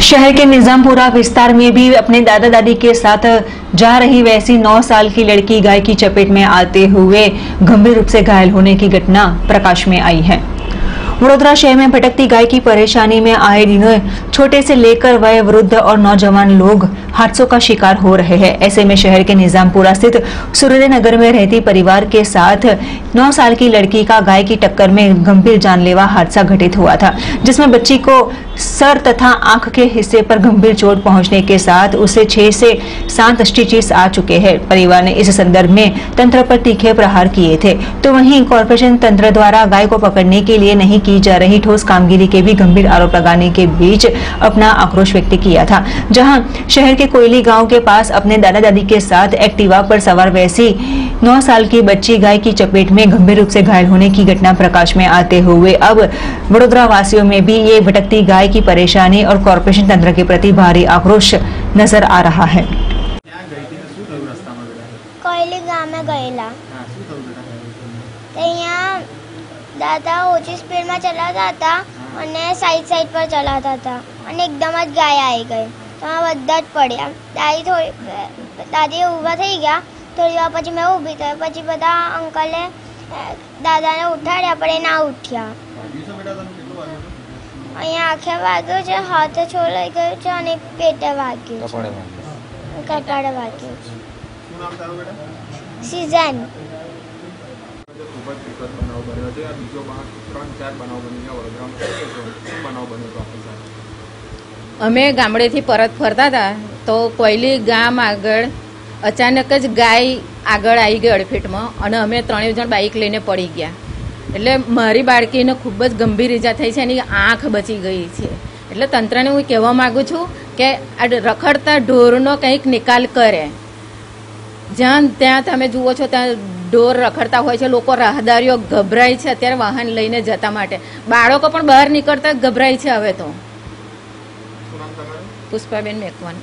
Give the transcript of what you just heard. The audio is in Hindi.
शहर के निजामपुरा विस्तार में भी अपने दादा दादी के साथ जा रही वैसी 9 साल की लड़की गाय की चपेट में आते हुए गंभीर रूप से घायल होने की घटना प्रकाश में आई है। वडोदरा शहर में भटकती गाय की परेशानी में आए दिनों छोटे से लेकर वय वृद्ध और नौजवान लोग हादसों का शिकार हो रहे हैं। ऐसे में शहर के निजामपुरा स्थित सूर्य नगर में रहती परिवार के साथ नौ साल की लड़की का गाय की टक्कर में गंभीर जानलेवा हादसा घटित हुआ था, जिसमें बच्ची को सर तथा आँख के हिस्से पर गंभीर चोट पहुँचने के साथ उसे छह से सात स्टिचेस आ चुके हैं। परिवार ने इस संदर्भ में तंत्र पर तीखे प्रहार किए थे। तो वहीं कॉरपोरेशन तंत्र द्वारा गाय को पकड़ने के लिए नहीं की जा रही ठोस कामगिरी के भी गंभीर आरोप लगाने के बीच अपना आक्रोश व्यक्त किया था जहां शहर के कोयली गांव के पास अपने दादा दादी के साथ एक्टिवा पर सवार वैसी नौ साल की बच्ची गाय की चपेट में गंभीर रूप से घायल होने की घटना प्रकाश में आते हुए अब वडोदरा वासियों में भी ये भटकती गाय की परेशानी और कॉरपोरेशन तंत्र के प्रति भारी आक्रोश नजर आ रहा है ક્યાં ગઈ હતી ને શું થયું રસ્તામાં બેટા કોયલી ગામે ગયેલા હા શું થયું બેટા તો અહીંયા દાદા ઓછી સ્પીડમાં ચલાવતા હતા અને સાઈડ સાઈડ પર ચલાવતા હતા. અને એકદમ જ ગાય આવી ગઈ. તો આ બધા જ પડ્યા. દાદી થોડી દાદી ઊભા થઈ ગયા. થોડી વાર પછી મેં ઊભી થઈ પછી બધા અંકલે દાદાને ઉઠાડ્યા પણ એ ના ઉઠ્યા. અહીંયા આંખે વાગ્યું છે હાથે છોલાઈ ગયું છે અને પેટે વાગ્યું છે. કપાળે વાગ્યું છે. સિઝન. ખૂબ જ બનાવ બન્યો છે. બીજો પાંચ ત્રણ ચાર બનાવ બની વડોદરામાં બનાવ બન્યો હતો આપણી સાથે? અમે ગામડેથી પરત ફરતા હતા તો કોયલી ગામ આગળ અચાનક જ ગાય આગળ આવી ગઈ અડફેટમાં અને અમે ત્રણેય જણ બાઇક લઈને પડી ગયા. એટલે મારી બાળકીને ખૂબ જ ગંભીર ઈજા થઈ છે એની આંખ બચી ગઈ છે. એટલે તંત્રને હું કહેવા માગું છું કે આ રખડતા ઢોરનો કંઈક નિકાલ કરે. જ્યાં ત્યાં તમે જુઓ છો ત્યાં ઢોર રખડતા હોય છે લોકો રાહદારીઓ ગભરાય છે અત્યારે વાહન લઈને જતા માટે. બાળકો પણ બહાર નીકળતા ગભરાય છે હવે તો. પુષ્પાબેન મેકવાન.